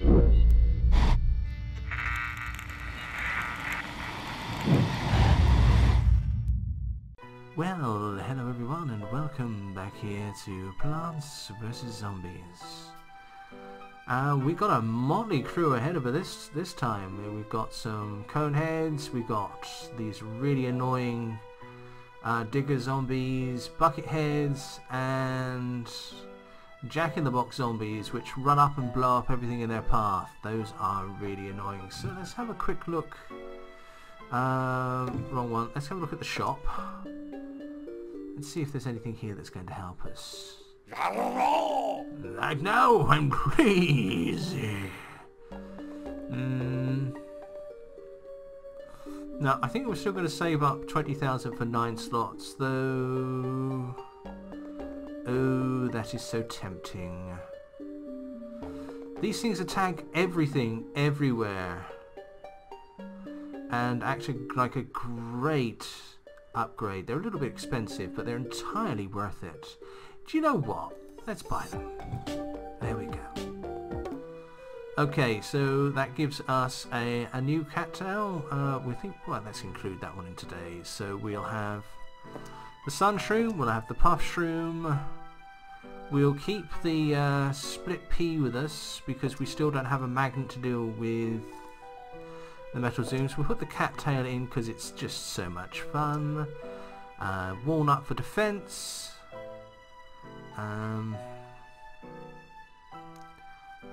Well, hello everyone and welcome back here to Plants vs Zombies. Uh, we got a motley crew ahead of us this this time. We've got some cone heads, we've got these really annoying uh, digger zombies, bucket heads, and jack in the box zombies which run up and blow up everything in their path. Those are really annoying. So let's have a quick look. Um, wrong one. Let's have a look at the shop. Let's see if there's anything here that's going to help us. Like now, I'm crazy. Mm. No, I think we're still going to save up 20,000 for 9 slots, though... Oh, that is so tempting. These things attack everything, everywhere. And actually like a great upgrade. They're a little bit expensive, but they're entirely worth it. Do you know what? Let's buy them. There we go. Okay, so that gives us a, a new cattail. Uh, we think, well, let's include that one in today's. So we'll have the sun shroom, we'll have the puff shroom. We'll keep the uh, split pea with us because we still don't have a magnet to deal with the metal zooms. We'll put the cattail in because it's just so much fun. Uh, walnut for defense. Um,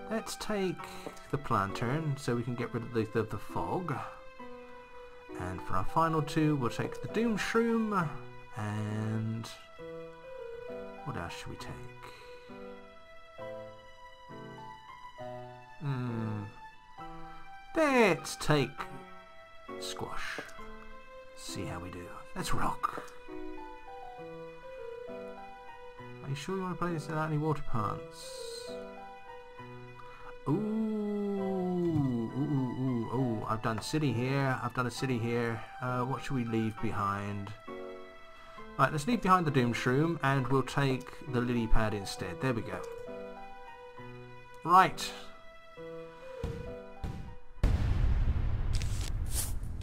let's take the Plantern so we can get rid of the, the, the fog. And for our final two, we'll take the doom shroom and what else should we take? Hmm. Let's take squash. See how we do. Let's rock. Are you sure you want to play this without any water plants? Ooh, ooh, ooh, ooh, ooh. I've done city here. I've done a city here. Uh, what should we leave behind? Right, let's leave behind the Doom Shroom and we'll take the Lily Pad instead. There we go. Right.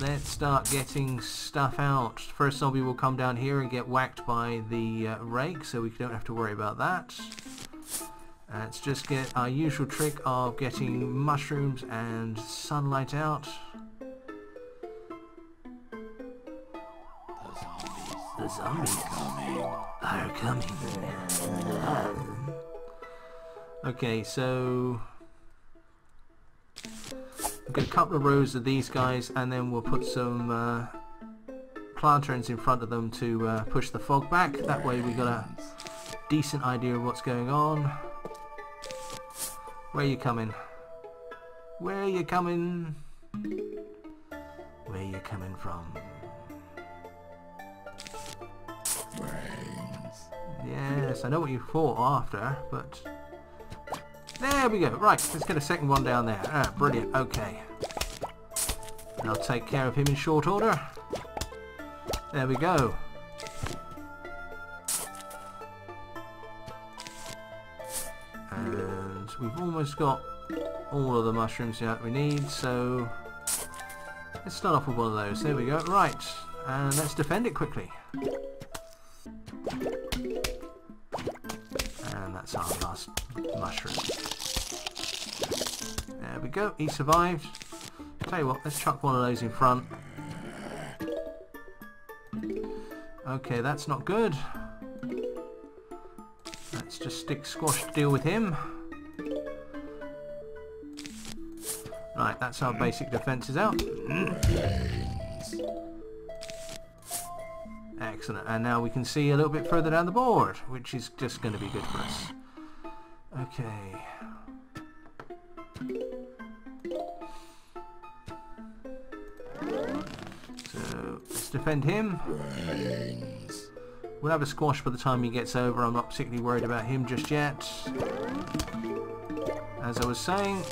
Let's start getting stuff out. First zombie will come down here and get whacked by the uh, rake, so we don't have to worry about that. Let's just get our usual trick of getting mushrooms and sunlight out. The zombies are coming. Okay, so get a couple of rows of these guys and then we'll put some uh, Planterns in front of them to uh, push the fog back. That way we got a decent idea of what's going on. Where you coming? Where you coming? Where you coming from? Yes, I know what you thought after, but... There we go. Right, let's get a second one down there. Ah, brilliant. Okay. I'll take care of him in short order. There we go. And we've almost got all of the mushrooms that we need, so let's start off with one of those. There we go. Right, and let's defend it quickly. That's our last mushroom. There we go, he survived. Tell you what, let's chuck one of those in front. Okay, that's not good. Let's just stick squash to deal with him. Right, that's our basic defences out. Excellent, and now we can see a little bit further down the board, which is just going to be good for us. Okay. So, let's defend him. We'll have a squash by the time he gets over. I'm not particularly worried about him just yet. As I was saying.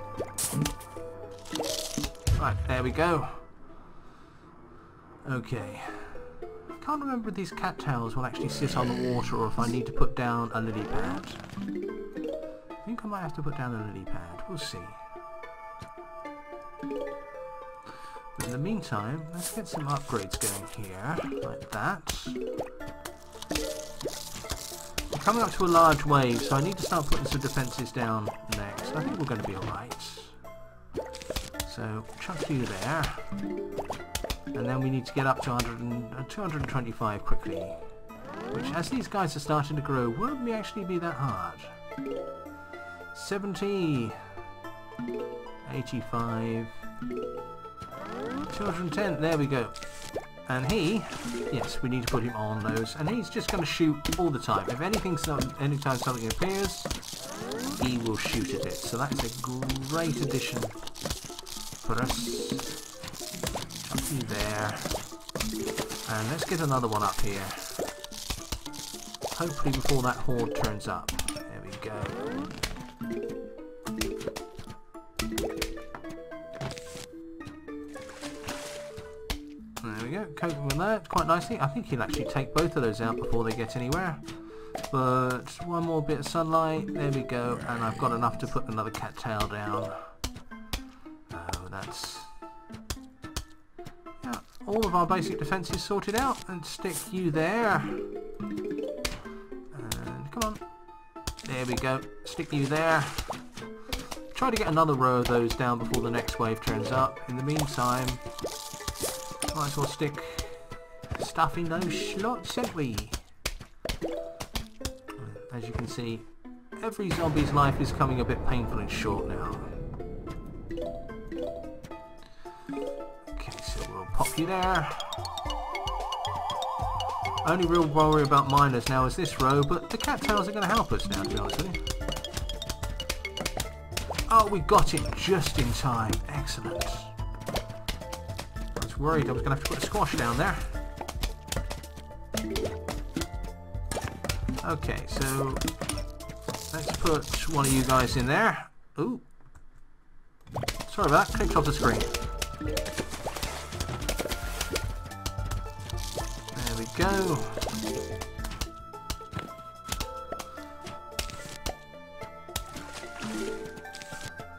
Right, there we go. Okay. Can't remember if these cattails will actually sit on the water or if I need to put down a lily pad. I think I might have to put down a lily pad. We'll see. But in the meantime, let's get some upgrades going here, like that. We're coming up to a large wave, so I need to start putting some defences down next. I think we're going to be alright. So, chuck you there. And then we need to get up to 100 and, uh, 225 quickly. Which, as these guys are starting to grow, won't actually be that hard. 70, 85, 210, there we go. And he, yes, we need to put him on those, and he's just going to shoot all the time. If anything, anytime something appears, he will shoot at it. So that's a great addition for us. There. And let's get another one up here. Hopefully before that horde turns up. There we go. There we go, coping with that quite nicely. I think he'll actually take both of those out before they get anywhere. But one more bit of sunlight, there we go, and I've got enough to put another cattail down. All of our basic defences sorted out, and stick you there. And come on. There we go, stick you there. Try to get another row of those down before the next wave turns up. In the meantime, might as well stick stuff in those slots, don't we? As you can see, every zombie's life is coming a bit painful and short now. You there. Only real worry about miners now is this row, but the cattails are going to help us now, to be honest with you. Oh, we got it just in time. Excellent I was worried I was going to have to put a squash down there. Okay, so let's put one of you guys in there. Ooh. Sorry about that, clicked off the screen. Go.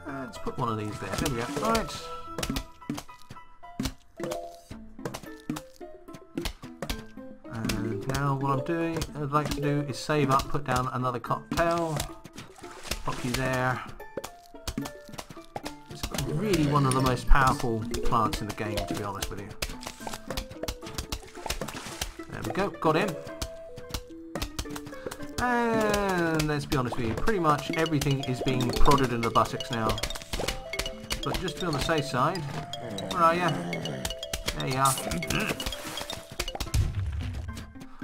Let's put one of these there. There we go. Right. And now what I'm doing, I'd like to do is save up, put down another cattail, pop you there. It's really one of the most powerful plants in the game, to be honest with you. We go, got him. And let's be honest with you, pretty much everything is being prodded in the buttocks now. But just to be on the safe side, where are you? There you are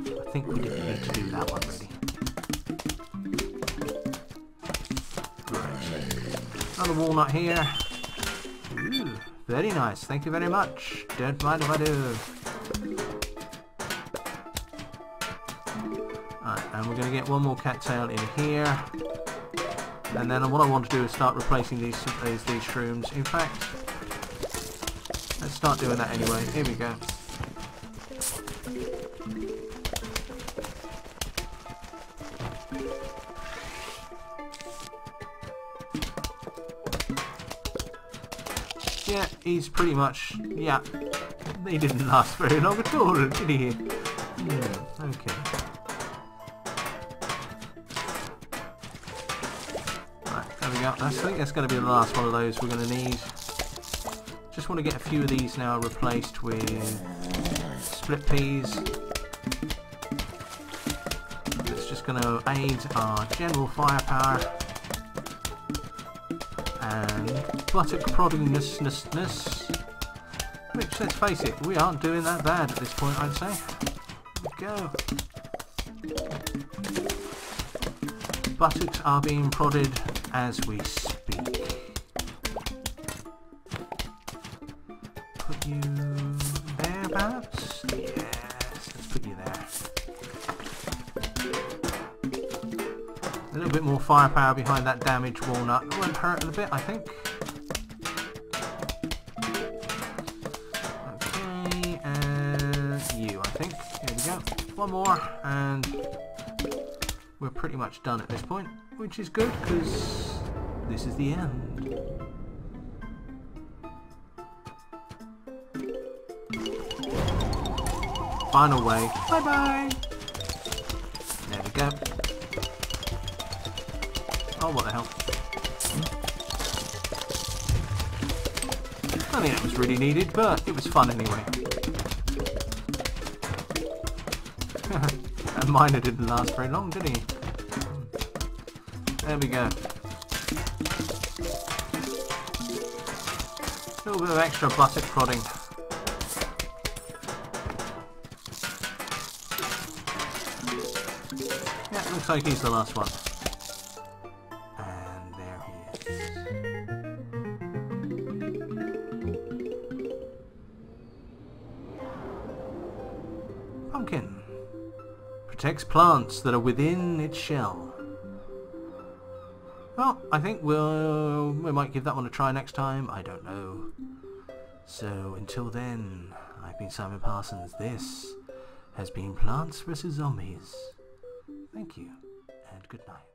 I think we didn't need to do that one, really. Right. Another walnut here. Ooh, very nice. Thank you very much. Don't mind if I do. And we're going to get one more cattail in here. And then what I want to do is start replacing these, these, these shrooms. In fact, let's start doing that anyway. Here we go. Yeah, he's pretty much, yeah, he didn't last very long at all, did he? Yeah, okay. Go. I think that's going to be the last one of those we're going to need. Just want to get a few of these now replaced with split peas. It's just going to aid our general firepower and buttock proddingness. Which, let's face it, we aren't doing that bad at this point, I'd say. go. Buttocks are being prodded as we speak. Put you there, perhaps? Yes, let's put you there. A little bit more firepower behind that damaged walnut. It won't hurt a bit, I think. Okay, and you, I think. Here we go. One more, and we're pretty much done at this point, which is good, because this is the end. final way. Bye bye. There we go. Oh, what the hell? Hmm? I think that was really needed, but it was fun anyway. and miner didn't last very long, did he? Hmm. There we go. A little bit of extra buttock prodding. Yeah, looks like he's the last one. And there he is. Pumpkin. Protects plants that are within its shell. Well, I think we'll, we might give that one a try next time. I don't know. So until then, I've been Simon Parsons. This has been Plants vs. Zombies. Thank you, and good night.